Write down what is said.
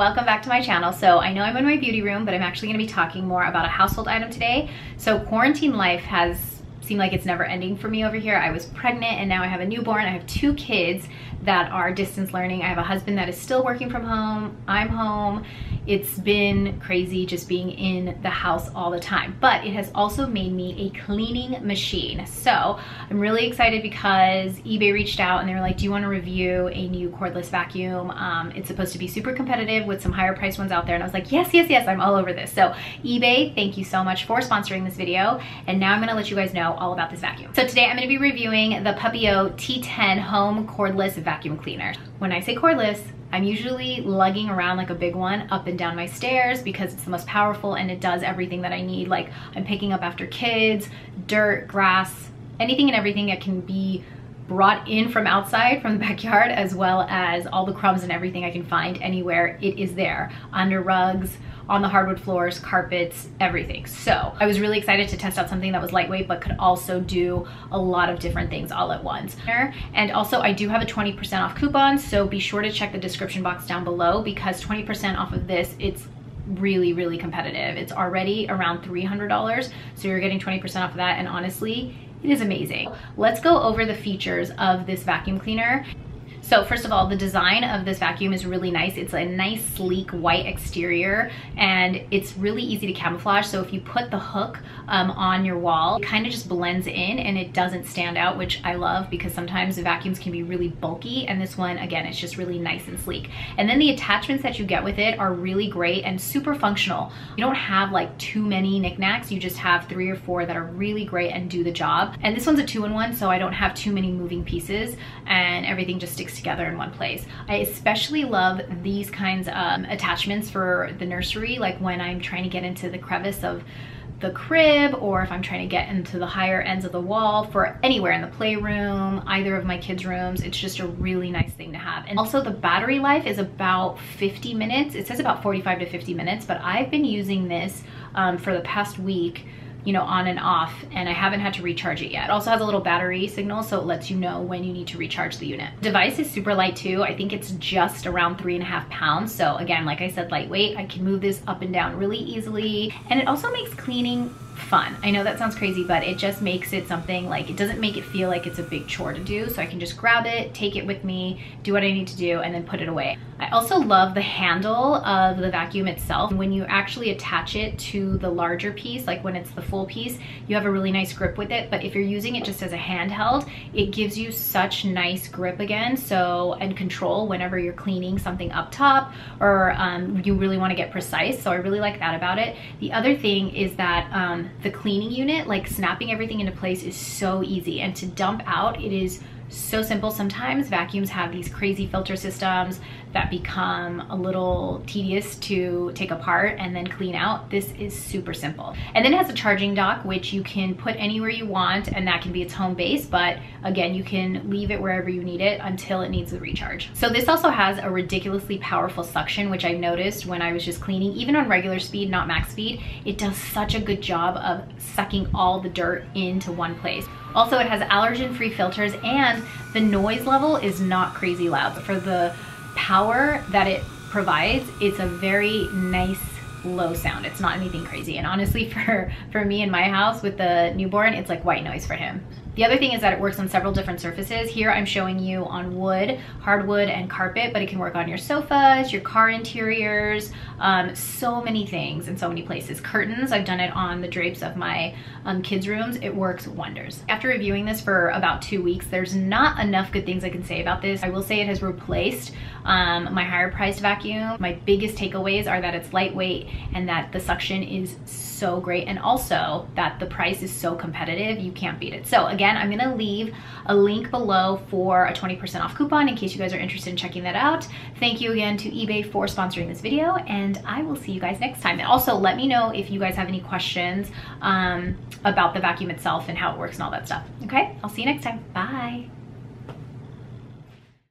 welcome back to my channel. So I know I'm in my beauty room, but I'm actually gonna be talking more about a household item today. So quarantine life has seemed like it's never ending for me over here. I was pregnant and now I have a newborn. I have two kids that are distance learning. I have a husband that is still working from home. I'm home. It's been crazy just being in the house all the time, but it has also made me a cleaning machine. So I'm really excited because eBay reached out and they were like, do you want to review a new cordless vacuum? Um, it's supposed to be super competitive with some higher priced ones out there. And I was like, yes, yes, yes, I'm all over this. So eBay, thank you so much for sponsoring this video. And now I'm gonna let you guys know all about this vacuum. So today I'm gonna be reviewing the Puppyoo T10 Home Cordless Vacuum Vacuum cleaner. When I say cordless, I'm usually lugging around like a big one up and down my stairs because it's the most powerful and it does everything that I need. Like I'm picking up after kids, dirt, grass, anything and everything that can be brought in from outside from the backyard as well as all the crumbs and everything I can find anywhere it is there. Under rugs on the hardwood floors carpets everything. So I was really excited to test out something that was lightweight but could also do a lot of different things all at once. And also I do have a 20% off coupon so be sure to check the description box down below because 20% off of this it's really really competitive. It's already around $300 so you're getting 20% off of that and honestly it is amazing. Let's go over the features of this vacuum cleaner. So first of all, the design of this vacuum is really nice. It's a nice sleek white exterior and it's really easy to camouflage. So if you put the hook um, on your wall, it kind of just blends in and it doesn't stand out, which I love because sometimes vacuums can be really bulky and this one, again, it's just really nice and sleek. And then the attachments that you get with it are really great and super functional. You don't have like too many knickknacks. You just have three or four that are really great and do the job. And this one's a two-in-one, so I don't have too many moving pieces and everything just sticks together in one place. I especially love these kinds of um, attachments for the nursery, like when I'm trying to get into the crevice of the crib or if I'm trying to get into the higher ends of the wall for anywhere in the playroom, either of my kids' rooms. It's just a really nice thing to have. And also the battery life is about 50 minutes. It says about 45 to 50 minutes, but I've been using this um, for the past week you know, on and off and I haven't had to recharge it yet. It also has a little battery signal so it lets you know when you need to recharge the unit. device is super light too. I think it's just around three and a half pounds. So again, like I said, lightweight. I can move this up and down really easily. And it also makes cleaning fun. I know that sounds crazy, but it just makes it something like, it doesn't make it feel like it's a big chore to do. So I can just grab it, take it with me, do what I need to do, and then put it away. I also love the handle of the vacuum itself. When you actually attach it to the larger piece, like when it's the full piece, you have a really nice grip with it. But if you're using it just as a handheld, it gives you such nice grip again. So, and control whenever you're cleaning something up top or um, you really wanna get precise. So I really like that about it. The other thing is that um, the cleaning unit, like snapping everything into place is so easy. And to dump out, it is so simple. Sometimes vacuums have these crazy filter systems that become a little tedious to take apart and then clean out. This is super simple. And then it has a charging dock, which you can put anywhere you want and that can be its home base. But again, you can leave it wherever you need it until it needs the recharge. So this also has a ridiculously powerful suction, which I noticed when I was just cleaning, even on regular speed, not max speed, it does such a good job of sucking all the dirt into one place. Also, it has allergen-free filters and the noise level is not crazy loud. But for the power that it provides, it's a very nice low sound. It's not anything crazy. And honestly, for, for me in my house with the newborn, it's like white noise for him. The other thing is that it works on several different surfaces. Here I'm showing you on wood, hardwood, and carpet, but it can work on your sofas, your car interiors, um, so many things in so many places. Curtains, I've done it on the drapes of my um, kids' rooms. It works wonders. After reviewing this for about two weeks, there's not enough good things I can say about this. I will say it has replaced um, my higher priced vacuum. My biggest takeaways are that it's lightweight and that the suction is so great and also that the price is so competitive you can't beat it so again i'm gonna leave a link below for a 20% off coupon in case you guys are interested in checking that out. Thank you again to ebay for sponsoring this video and i will see you guys next time. And also let me know if you guys have any questions um, about the vacuum itself and how it works and all that stuff. Okay? I'll see you next time. Bye